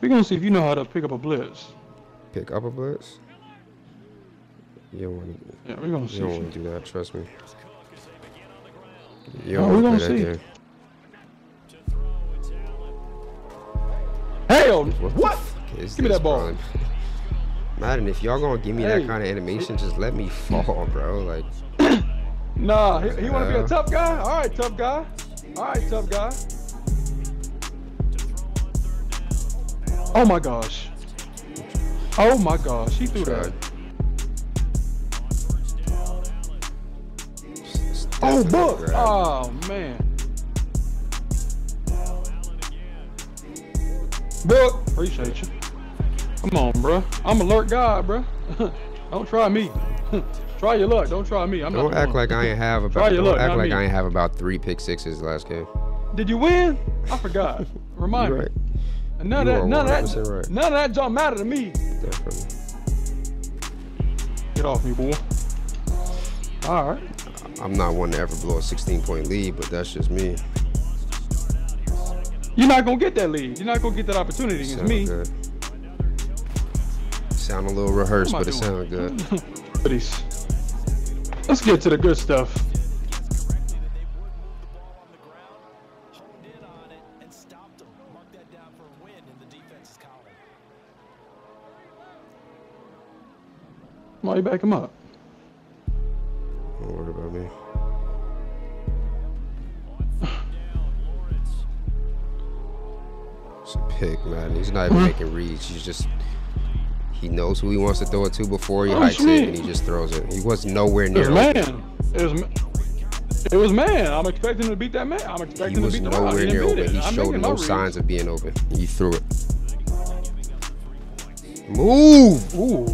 We're gonna see if you know how to pick up a blitz. Pick up a blitz. You don't want to. Yeah, we're gonna see. You don't want to do that. Trust me. You don't we want gonna see. that game. Hell, What? what? Give me that ball. Madden, if y'all gonna give me Hey. that kind of animation, just let me fall, bro. Like, Nah, he, he wanna be a tough guy. All right, tough guy. All right, tough guy. Oh my gosh. Oh my gosh, he threw that. Oh, book. Oh man. Book. Appreciate you. Come on, bruh. I'm alert guy, bruh. don't try me. try your luck. Don't try me. I'm Don't not act one. like I ain't have Try about. Don't luck, act like me. I ain't have about three pick sixes last game. Did you win? I forgot. Remind You me. None of that, none of that, right. none of that don't matter to me. Definitely. Get off me, boy. All right. I'm not one to ever blow a 16 point lead, but that's just me. You're not gonna get that lead. You're not gonna get that opportunity against Sound me. good. Sound a little rehearsed, but it doing? sound good. Let's get to the good stuff. Why you back him up? Don't worry about me. It's a pick, man. He's not even making reads. He's just he knows who he wants to throw it to before he Oh, hikes it, and he just throws it. He was nowhere It near. was open. man. It was. It was man. I'm expecting him to beat that man. I'm expecting him was to beat the nowhere He near didn't beat open. it. He I'm showed no reads. signs of being open. He threw it. Move! Ooh.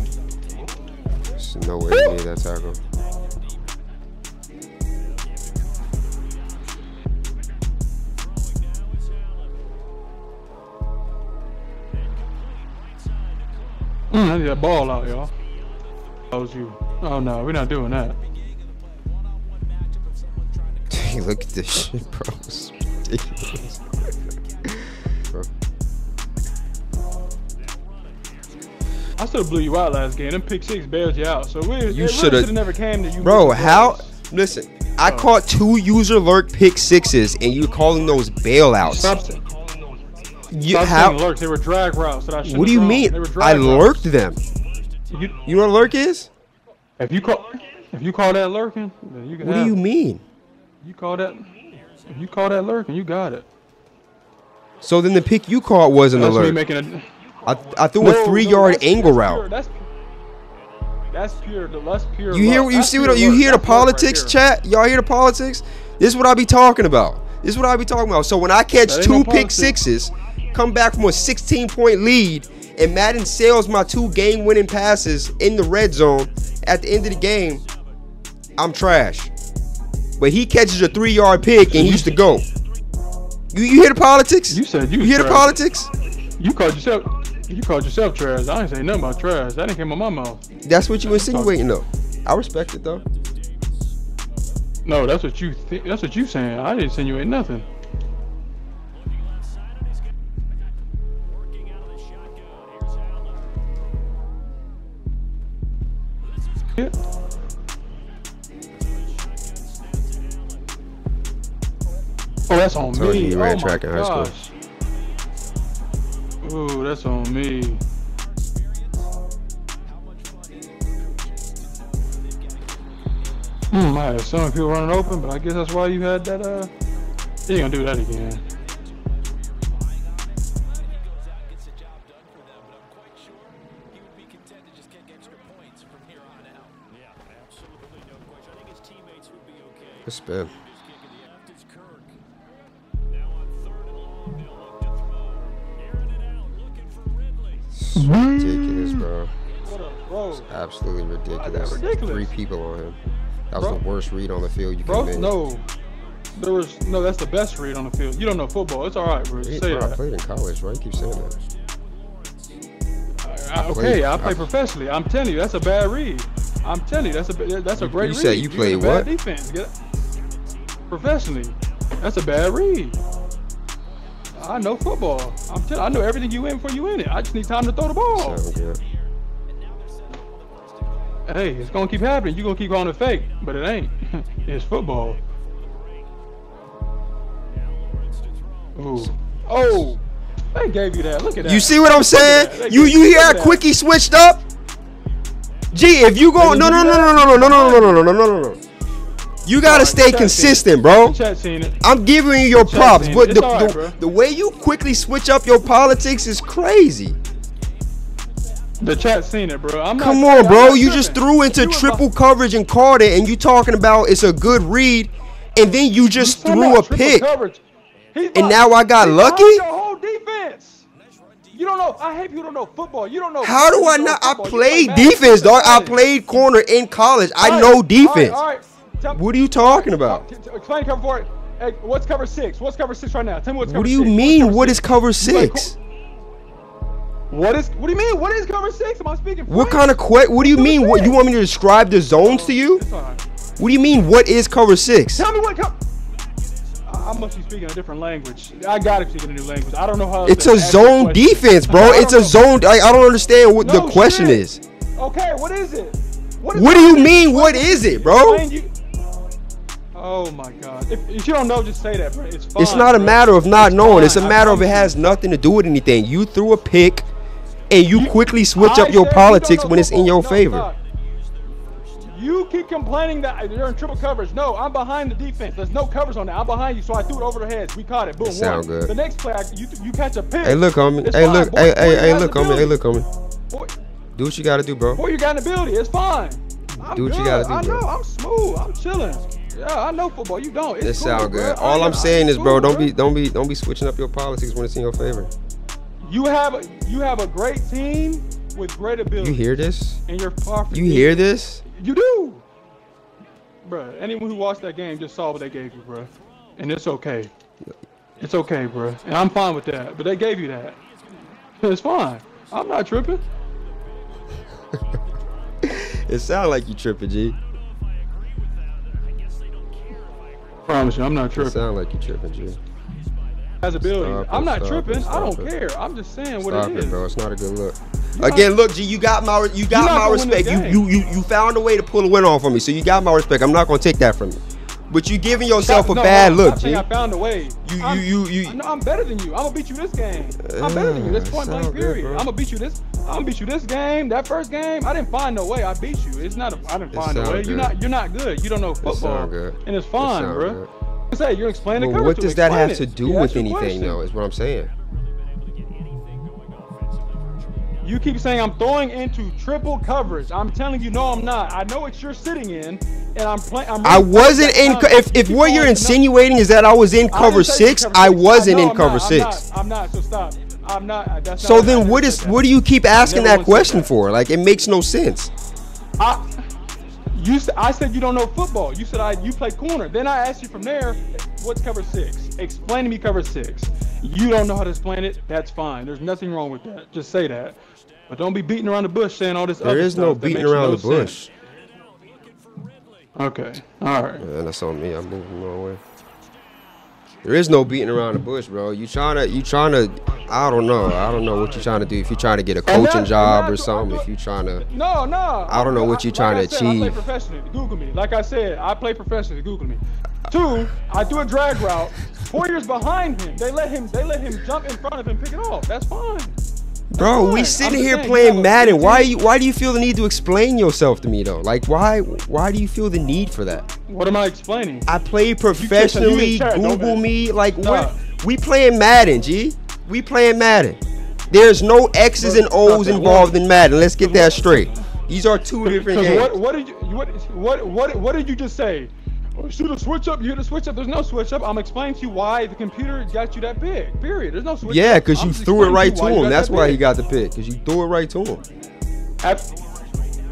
There's no way he made that tackle. Mm, I need that ball out, y'all. That you. Oh no, we're not doing that. Look at this shit, bro. It's ridiculous. bro. I still blew you out last game. Them pick six bailed you out. So we You should never came to you. Bro, how? balls. Listen, I Oh. caught two user lurk pick sixes, and you're calling those bailouts. Stop, stop You, saying how? lurks. They were drag routes that I should. What do you mean? I lurked routes. them. You, You know what a lurk is? if you call, if you call that lurking, then you can. What do you it. mean? You call that. If you call that lurking, you got it. So then the pick you caught wasn't a That's me lurk. making a. I, I threw No, a three no, yard angle route. Pure, that's, that's pure. That's pure. You hear you That's see what you hear the That's right politics, there. chat? Y'all hear the politics? This is what I be talking about. This is what I be talking about. So when I catch That two no pick politics. sixes, come back from a 16 point lead, and Madden sails my two game winning passes in the red zone at the end of the game, I'm trash. But he catches a three yard pick and he's to go. You, you hear the politics? You said you. You hear the politics? You called yourself. You called yourself trash. I ain't say nothing about trash. That didn't come out my mouth. That's what you insinuating though. I respect it though. No, that's what you. Th- that's what you saying. I didn't insinuate nothing. Yeah. Oh, that's on me. he ran oh track in high school. Ooh, that's on me. Hmm, I had some people running open, but I guess that's why you had that. Uh, you gonna do that again. Spin. It's ridiculous, bro. Bro? Absolutely ridiculous. Ridiculous. Three people on him. That was Bro. the worst read on the field you could have no. There was no. That's the best read on the field. You don't know football. It's all right, bro. Hey, say bro, I played in college, right? You keep saying that. I- okay, played- I play I- professionally. I'm telling you, that's a bad read. I'm telling you, that's a that's a great you read. said you played what? Defense. Get it? Professionally, that's a bad read. I know football. I'm telling. I know everything you in before you in it. I just need time to throw the ball. Hey, it's gonna keep happening. You gonna keep calling it fake, but it ain't. it's football. Ooh. Oh. They gave you that. Look at that. You see what I'm Look at that. saying? You you hear how at that. quick he switched up? G, if you go They no no didn't no do no that? no no no no no no no no no no. You gotta stay chat seen it. consistent, bro. Chat seen it. I'm giving you your props, but the, the, the way you quickly switch up your politics is crazy. The chat seen it, bro. I'm not Come I'm on, bro. not You just threw into triple coverage and caught it, and you talking about it's a good read, and then you just You threw a pick. And now I got lucky? Your whole defense. You don't know. I hate who don't know football. You don't know. How do I know? I played defense, dog. I played corner in college. I know right, all right, defense. All right. Tell- What are you talking about? Explain cover four. Hey, what's cover six? What's cover six right now? Tell me what's cover What do you What's mean? What six? is cover six? What is? What do you mean? What is cover six? Am I speaking? What kind of que- What do you mean? What six. you want me to describe the zones to you? What do you mean? What is cover six? Tell me what cover. I must be speaking a different language. I gotta speak in a new language. I don't know how. It's a zone defense, bro. It's a know. zone. I, I don't understand what the question shit. is. Okay, what is it? is What do you mean? What is it, bro? You- Oh my god! If, if you don't know, just say that, bro. It's fine. It's not a bro. matter of not It's knowing. It's a matter of it has nothing to do with anything. You threw a pick, and you quickly switch I up your said you politics when it's in your No, favor. You keep complaining that you're in triple coverage. No, I'm behind the defense. There's no covers on that. I'm behind you, so I threw it over their heads. We caught it. Boom. That sound one. good. The next play, I- you you catch a pick. Hey, look, homie. It's Hey, fine. look. Boy- Hey, boy, hey, hey, look, homie. Hey, look, homie. Boy, Do what you gotta do, bro. boy, you got an ability. It's fine. I'm Do what you gotta do, I bro. know. I'm smooth. I'm chilling. Yeah, I know football. You don't. It's That cool, sound good. I All I'm saying is, bro, don't be, don't be, don't be switching up your politics when it's in your favor. You have a, you have a great team with great ability. You hear this? And you're far from You hear this? You do. Bro, anyone who watched that game just saw what they gave you, bro. And it's okay. It's okay, bro. And I'm fine with that. But they gave you that. It's fine. I'm not tripping. It sound like you tripping, G. Promise you, I'm not It tripping. sound like you tripping, G. Has ability. Stop I'm not tripping. it, I don't it. care. I'm just saying what Stop it it, is. bro. It's not a good look. not- Again, look, G, you got my you got my gonna win this respect. You, you you you found a way to pull a win off on me, so you got my respect. I'm not gonna take that from you. But you giving yourself a No, bad no, look, I'm G. saying I found a way. You- I'm- you- you- you- I know I'm better than you. I'm gonna beat you this game. I'm better than you. That's Uh, point blank sound good, period. I'm gonna beat you this. I'm gonna beat you this game. That first game, I didn't find no way. I beat you. It's not. A, I didn't find no way. good. You're not. You're not good. You don't know football. good. And it's It fine, sound bro. good. Say you're explaining the what does that have to do You with anything, question. though? Is what I'm saying. You keep saying I'm throwing into triple coverage. I'm telling you, no, I'm not. I know what you're sitting in, and I'm playing. I'm I wasn't in. If You if keep what you're it insinuating is that I was in cover you six, cover I wasn't in I'm cover not. six. I'm not. I'm not. So stop. I'm not. Uh, that's So not, then, what is what do you keep asking that question that. for? Like it makes no sense. I, you said I said you don't know football. You said I you play corner. Then I asked you from there, what's cover six? Explain to me cover six. You don't know how to explain it. That's fine. There's nothing wrong with that. Just say that. But don't be beating around the bush saying all this. There is no beating around no the bush. sense. Okay. All right. That's on me. I'm moving the wrong way. There is no beating around the bush, bro. You trying to, you trying to, I don't know. I don't know what you're trying to do. If you're trying to get a coaching that- job or something, if you're trying to, No, no. I don't know what you're like trying I to said, I play achieve. professionally. Google me. Like I said, I play professionally. Google me. Two, I do a drag route. Four years behind him. They let him. They let him jump in front of him, pick it off. That's fine. bro, fine. we I'm sitting here saying, playing Madden. Why you, why do you feel the need to explain yourself to me though? Like why, why do you feel the need for that? What am I explaining? I play professionally. in chat, don't Google me. Like what? We playing Madden, G. We playing Madden. There's no X's and O's involved in Madden. Let's get that straight. These are two different games. what what did you what what what what did you just say? Oh, shoot a switch up. You hit a switch up. There's no switch up. I'm explaining to you why the computer got you that big. Period. There's no switch up. Yeah, because you threw it right to him. That's that why he got the pick. Because you threw it right to him.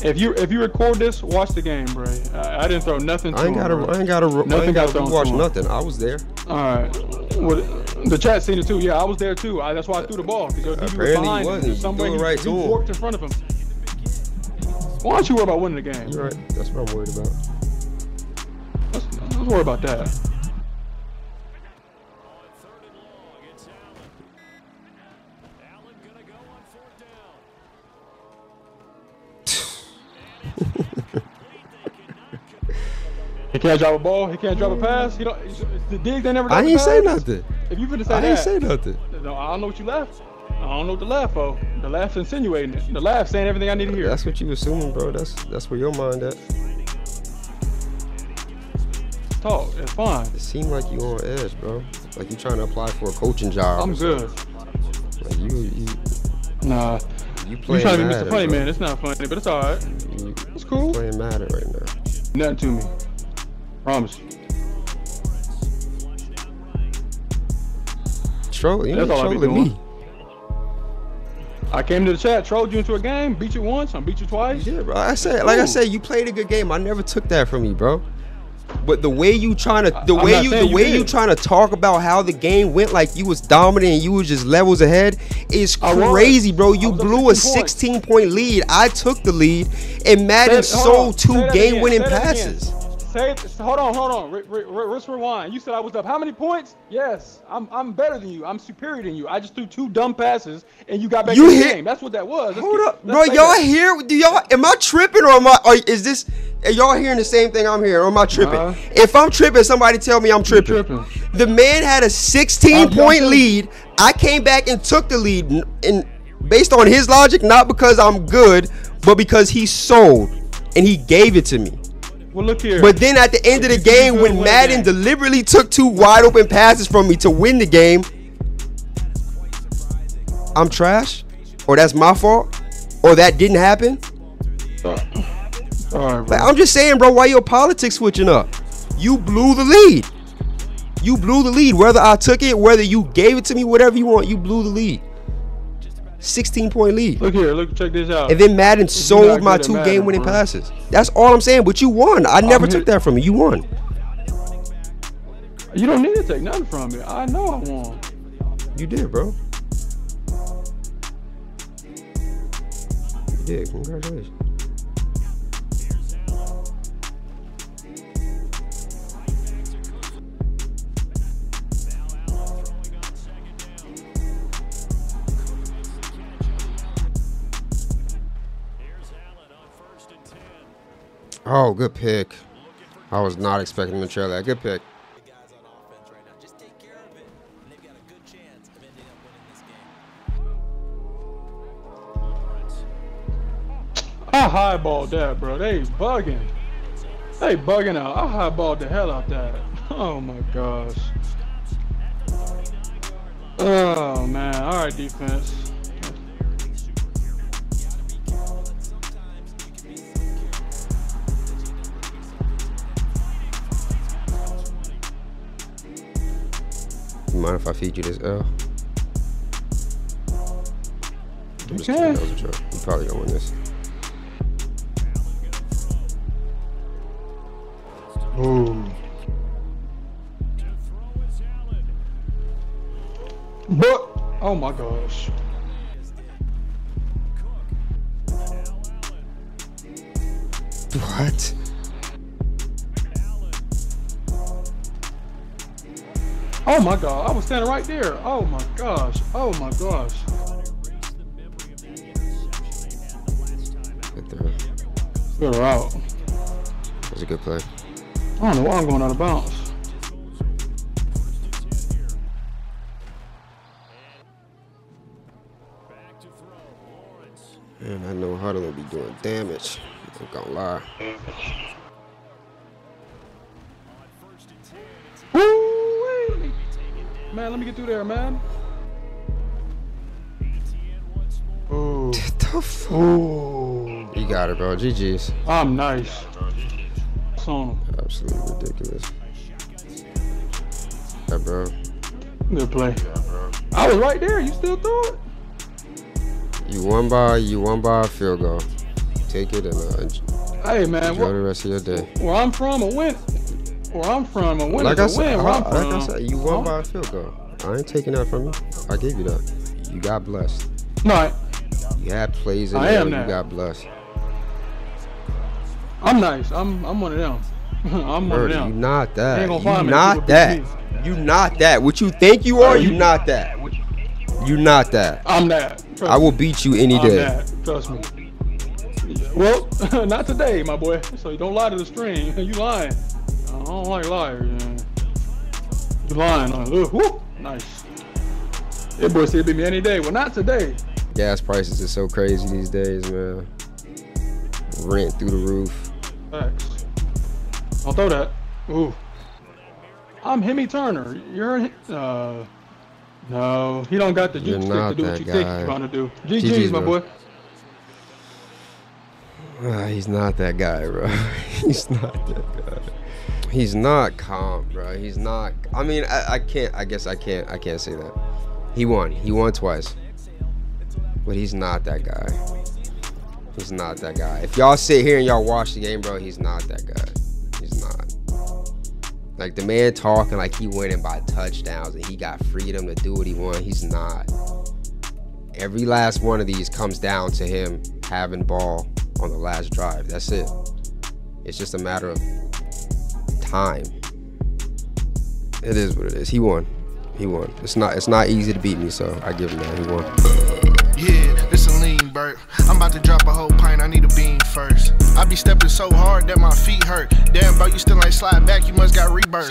If you if you record this, watch the game, bro. I, I didn't throw nothing. To I ain't him, got to. I ain't got to. I ain't got got to watch nothing. I was there. All right. What, the chat seen it too. Yeah, I was there too. I, that's why I threw the ball because he was behind somebody. him. He, right he forked in front of him. Why don't you worry about winning the game? You're right. That's what I'm worried about. Let's, let's worry about that. He can't drop a ball. He can't drop a pass. He don't. The Diggs they never. I didn't say nothing. If you finna say I that, ain't say nothing. No, I don't know what you left. I don't know what the laugh for. The laugh's insinuating it. The laugh saying everything I need to hear. That's what you assuming, bro. That's that's where your mind at. Talk. It's fine. It seemed like you on edge, bro. Like you trying to apply for a coaching job. I'm good. Like you you Nah. you You trying to be Mr. Funny bro. Man. It's not funny, but it's alright. You It's cool. playing Madden right now. Nothing to me. Promise. you. Troll, you That's ain't all I be me. I came to the chat, trolled you into a game, beat you once, I beat you twice. Yeah, bro. I said, like I said, you played a good game. I never took that from you, bro. But the way you trying to, the I'm way you, the you way you trying to talk about how the game went, like you was dominant and you was just levels ahead, is crazy, bro. You I was up blew a 16 point lead. I took the lead, and Madden Say- hold on, sold two game winning passes. Say. Hold on, hold on. Re- let's rewind. You said I was up. How many points? Yes, I'm. I'm better than you. I'm superior than you. I just threw two dumb passes and you got back You in the hit- game. That's what that was. Let's Hold get- up, bro. Y'all that. here? Do y'all? Am I tripping or am I? Or is this? Are y'all hearing the same thing I'm hearing? Or am I tripping? Nah. If I'm tripping, somebody tell me I'm tripping. tripping. The man had a 16 I'm point tripping. lead. I came back and took the lead, and based on his logic, not because I'm good, but because he sold and he gave it to me. Well, look here. But then at the end of the game, when Madden game. deliberately took two wide open passes from me to win the game, I'm trash, or that's my fault, or that didn't happen. all right, bro. Like, I'm just saying, bro, why your politics switching up? You blew the lead. You blew the lead. Whether I took it, whether you gave it to me, whatever you want, you blew the lead. 16 point lead. Look here. Look. Check this out. And then Madden sold my two Madden, game winning bro. passes. That's all I'm saying. But you won. I never took that from you. You won. you don't need to take nothing from me. I know I won. You did, bro. You did. Congratulations. Oh, good pick. I was not expecting him to trail that. Good pick. I highballed that, bro. They bugging. They bugging out. I highballed the hell out that. Oh my gosh. Oh man. All right, defense. Mind if I feed you this L? You Just can. kidding, that was a joke. You probably gonna win this. Ooh. But oh my gosh. What? Oh my god. I was standing right there. Oh my gosh. Oh my gosh. Good throw. Good route. That was a good play. I don't know why I'm going out of bounds. Man, I know Huddle will be doing damage. I'm gonna lie. Man, let me get through there, man. Ooh. What the fuck? Ooh. You got it, bro. GG's. I'm nice. So, Absolutely ridiculous. Yeah, bro. good play. I was right there. You still threw it? You won by you won by a field goal. Take it and uh, enjoy Hey, man. the What, rest of your day. where I'm from, a win. Where I'm from, a win Like I is a win. Where uh, I'm like I said, you won by a field goal. I ain't taking that from you. I gave you that. You got blessed. No, I- You had plays in I there. am You that. got blessed. I'm nice. I'm I'm one of them. I'm one of Bro, you them. not that. You many not that. You not that. What you think you are, you you- not that. You not that. I'm that. Trust I will beat you any I'm day. that. Trust me. Well, not today, my boy. So you don't lie to the stream. You lying. I don't like liars. Man. You lying. Uh, Ugh, whoop. Nice. That boy said beat me any day. Well, not today. Gas prices are so crazy these days, man. Rent through the roof. Facts. Don't throw that. Ooh. I'm Hemi Turner. You're uh no, he don't got the juke stick to do what you think he's gonna do. GG's, GG's, my bro. boy. Ah, he's not that guy, bro. he's not that guy. He's not calm, bro. He's not. I mean, I, I can't. I guess I can't. I can't say that. He won. He won twice. But he's not that guy. He's not that guy. If y'all sit here and y'all watch the game, bro, he's not that guy. He's not. Like the man talking like he winning by touchdowns and he got freedom to do what he want. He's not. Every last one of these comes down to him having ball on the last drive. That's it. It's just a matter of time. It is what it is. He won. He won. It's not it's not easy to beat me, so I give him that. He won. Yeah, this a lean burp. I'm about to drop a whole pint, I need a bean first. I be stepping so hard that my feet hurt. Damn, bro, you still ain't slide back, you must got rebirth.